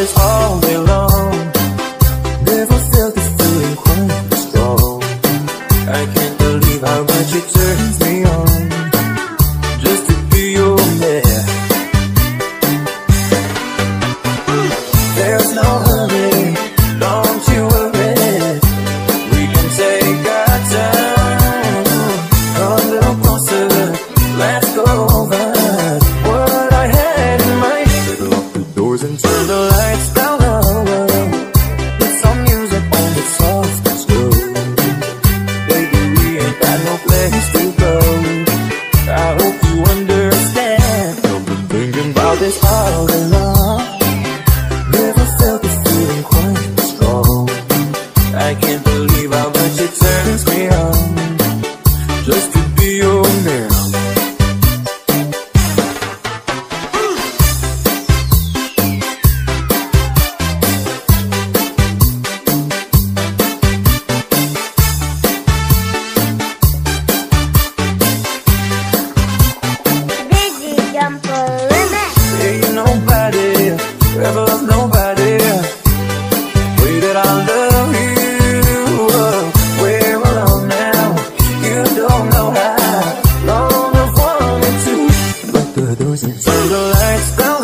is all day long. Never felt this feeling quite this strong. I can't believe how much it turns me on. it turns me on. producing. Turn the lights down.